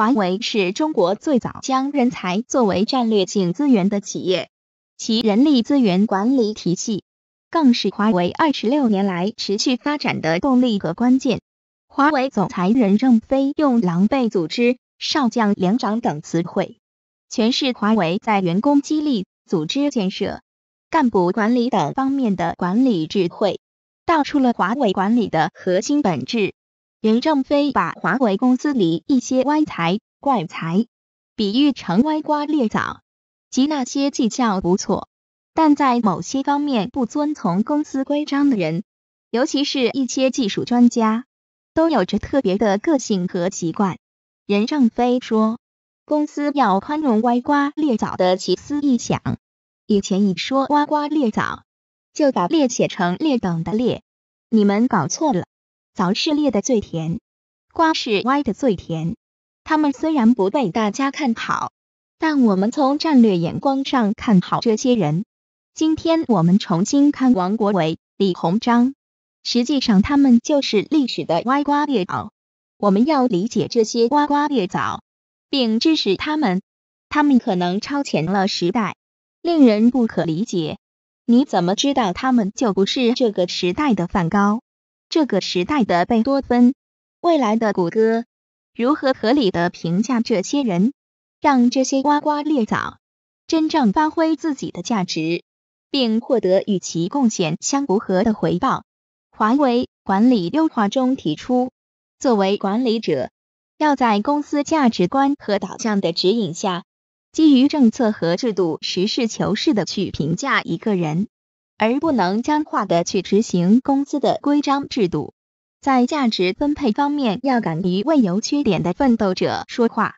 华为是中国最早将人才作为战略性资源的企业，其人力资源管理体系更是华为二十六年来持续发展的动力和关键。华为总裁任正非用“狼狈组织”“少将连长”等词汇，诠释华为在员工激励、组织建设、干部管理等方面的管理智慧，道出了华为管理的核心本质。任正非把华为公司里一些歪才、怪才比喻成歪瓜裂枣，即那些绩效不错，但在某些方面不遵从公司规章的人，尤其是一些技术专家，都有着特别的个性和习惯。任正非说，公司要宽容歪瓜裂枣的奇思异想。以前一说歪瓜裂枣，就把裂写成劣等的劣，你们搞错了。枣是裂的最甜，瓜是歪的最甜。他们虽然不被大家看好，但我们从战略眼光上看好这些人。今天我们重新看王国维、李鸿章，实际上他们就是历史的歪瓜裂枣。我们要理解这些歪瓜裂枣，并支持他们。他们可能超前了时代，令人不可理解。你怎么知道他们就不是这个时代的梵高？这个时代的贝多芬，未来的谷歌，如何合理的评价这些人，让这些呱呱裂枣真正发挥自己的价值，并获得与其贡献相符合的回报？华为管理优化中提出，作为管理者，要在公司价值观和导向的指引下，基于政策和制度，实事求是的去评价一个人。而不能僵化的去执行公司的规章制度，在价值分配方面要敢于为有缺点的奋斗者说话，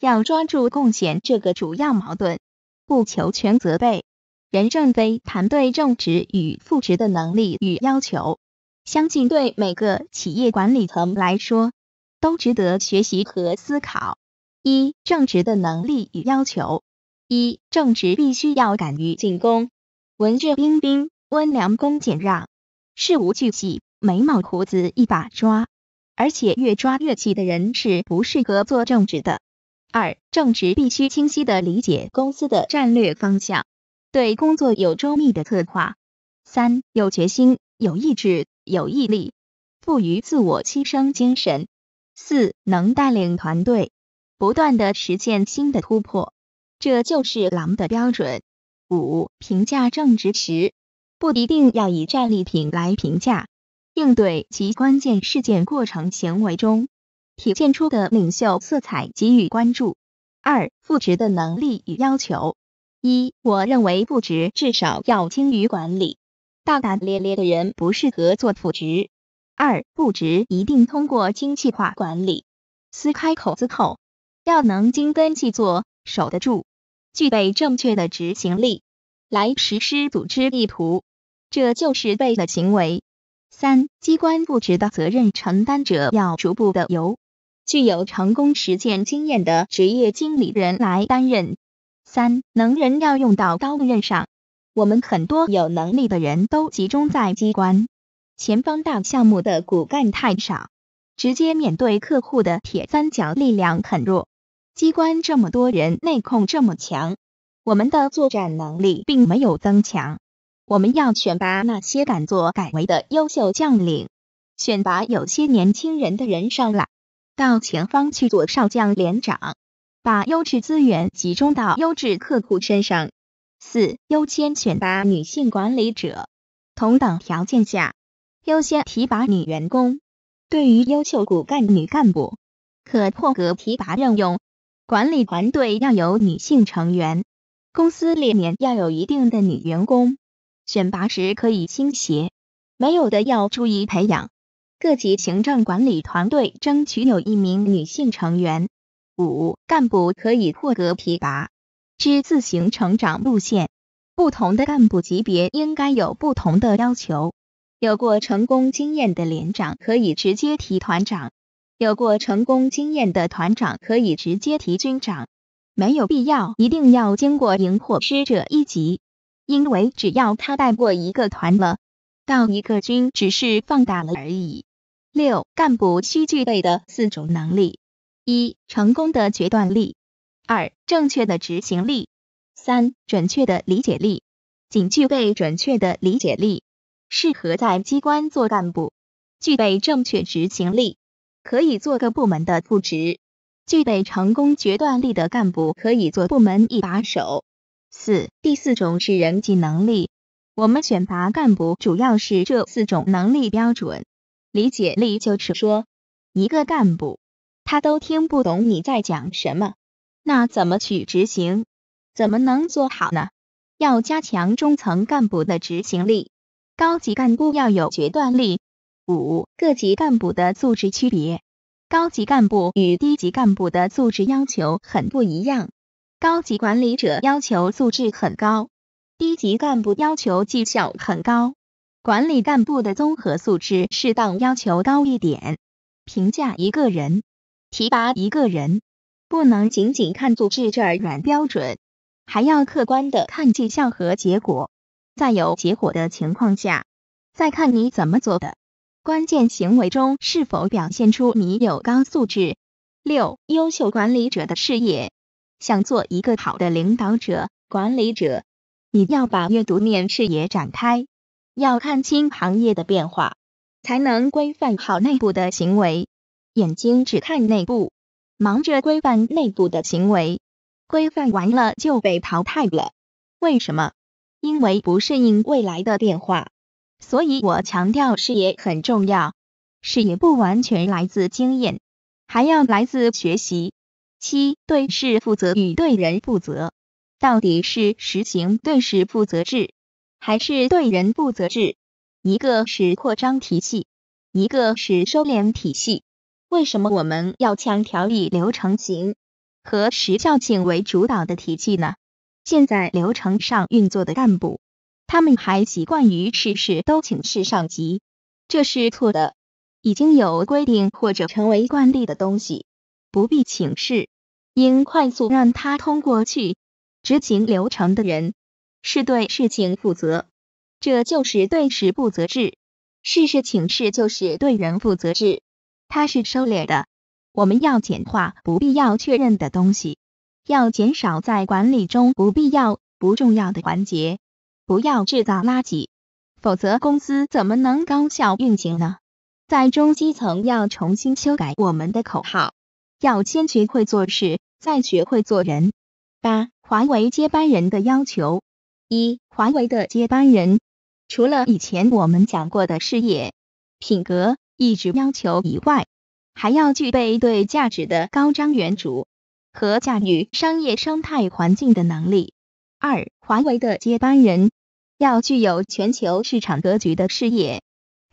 要抓住贡献这个主要矛盾，不求全责备。任正非谈对正职与副职的能力与要求，相信对每个企业管理层来说都值得学习和思考。一、正直的能力与要求：一、正直必须要敢于进攻。文质彬彬、温良恭俭让、事无巨细、眉毛胡子一把抓，而且越抓越细的人是不适合做正职的。二、正直必须清晰的理解公司的战略方向，对工作有周密的策划。三、有决心、有意志、有毅力，富于自我牺牲精神。四、能带领团队，不断的实现新的突破，这就是狼的标准。五、评价正直时，不一定要以战利品来评价，应对其关键事件过程行为中体现出的领袖色彩给予关注。二、副职的能力与要求：一、我认为副职至少要精于管理，大大咧咧的人不适合做副职。二、副职一定通过精细化管理，撕开口子后，要能精耕细作，守得住。具备正确的执行力来实施组织意图，这就是背的行为。三、机关部职的责任承担者要逐步的由具有成功实践经验的职业经理人来担任。三、能人要用到刀刃上。我们很多有能力的人都集中在机关，前方大项目的骨干太少，直接面对客户的铁三角力量很弱。机关这么多人，内控这么强，我们的作战能力并没有增强。我们要选拔那些敢作敢为的优秀将领，选拔有些年轻人的人上来，到前方去做少将连长，把优质资源集中到优质客户身上。四、优先选拔女性管理者，同等条件下，优先提拔女员工。对于优秀骨干女干部，可破格提拔任用。管理团队要有女性成员，公司里面要有一定的女员工，选拔时可以倾斜，没有的要注意培养。各级行政管理团队争取有一名女性成员。五干部可以破格提拔，之自行成长路线。不同的干部级别应该有不同的要求。有过成功经验的连长可以直接提团长。有过成功经验的团长可以直接提军长，没有必要一定要经过营火师这一级，因为只要他带过一个团了，到一个军只是放大了而已。六干部需具备的四种能力：一、成功的决断力；二、正确的执行力；三、准确的理解力。仅具备准确的理解力，适合在机关做干部；具备正确执行力，可以做个部门的副职；具备成功决断力的干部，可以做部门一把手。四、第四种是人际能力。我们选拔干部主要是这四种能力标准。理解力就是说，一个干部他都听不懂你在讲什么，那怎么去执行？怎么能做好呢？要加强中层干部的执行力，高级干部要有决断力。五、各级干部的素质区别，高级干部与低级干部的素质要求很不一样。高级管理者要求素质很高，低级干部要求绩效很高。管理干部的综合素质适当要求高一点。评价一个人、提拔一个人，不能仅仅看素质这软标准。还要客观的看绩效和结果，在有结果的情况下，再看你怎么做的，关键行为中是否表现出你有高素质。六、优秀管理者的视野，想做一个好的领导者、管理者，你要把阅读面视野展开，要看清行业的变化，才能规范好内部的行为。眼睛只看内部，忙着规范内部的行为。规范完了就被淘汰了，为什么？因为不适应未来的变化。所以我强调视野很重要，视野不完全来自经验，还要来自学习。七对事负责与对人负责，到底是实行对事负责制，还是对人负责制？一个是扩张体系，一个是收敛体系。为什么我们要强调以流程型？和时效性为主导的体系呢？现在流程上运作的干部，他们还习惯于事事都请示上级，这是错的。已经有规定或者成为惯例的东西，不必请示，应快速让他通过去。执行流程的人是对事情负责，这就是对事负责制。事事请示就是对人负责制，它是收敛的。我们要简化不必要确认的东西，要减少在管理中不必要、不重要的环节，不要制造垃圾，否则公司怎么能高效运行呢？在中基层要重新修改我们的口号，要先学会做事，再学会做人。八、华为接班人的要求：一、华为的接班人，除了以前我们讲过的事业、品格、意志要求以外，还要具备对价值的高瞻远瞩和驾驭商业生态环境的能力。二、华为的接班人要具有全球市场格局的视野、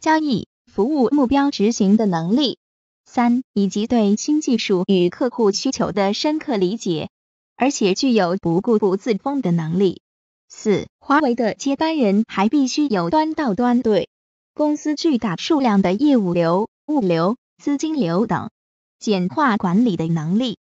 交易、服务目标执行的能力。三、以及对新技术与客户需求的深刻理解，而且具有不固步自封的能力。四、华为的接班人还必须有端到端对公司巨大数量的业务流、物流。资金流等简化管理的能力。